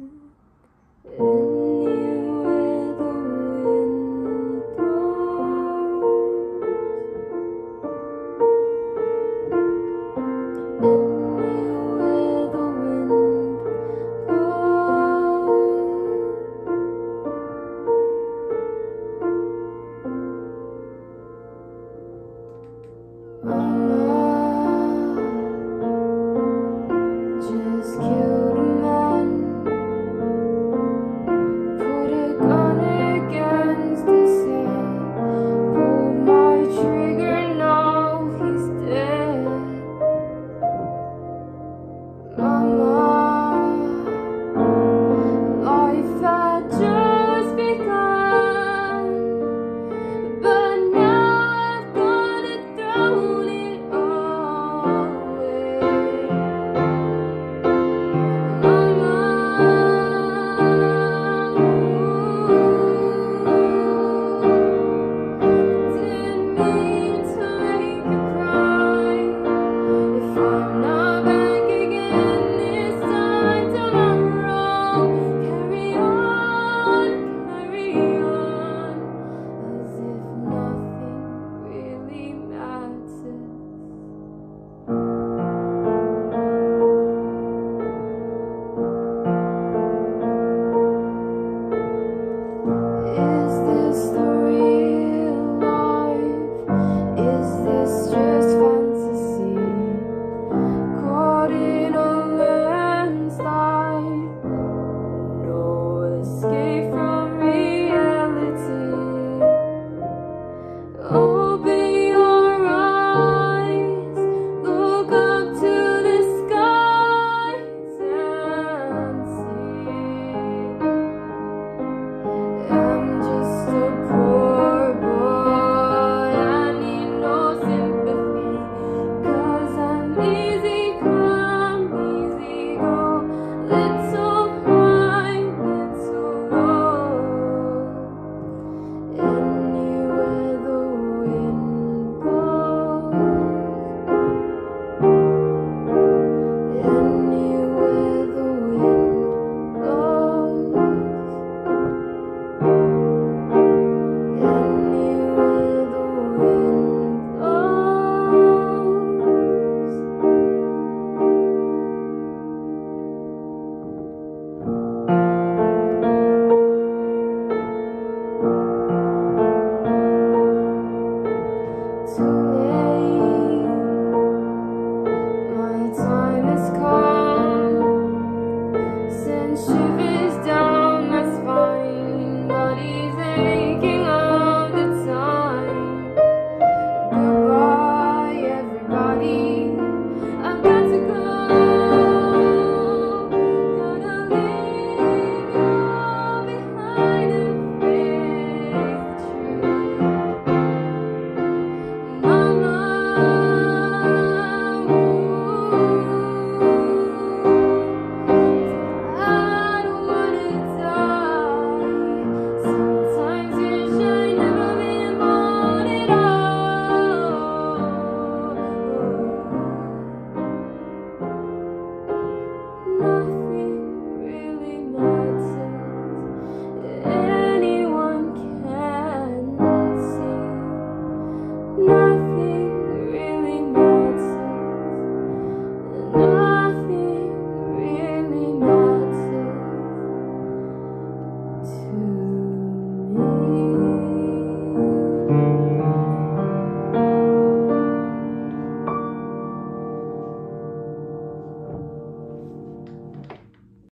Mm-hmm. Oh. To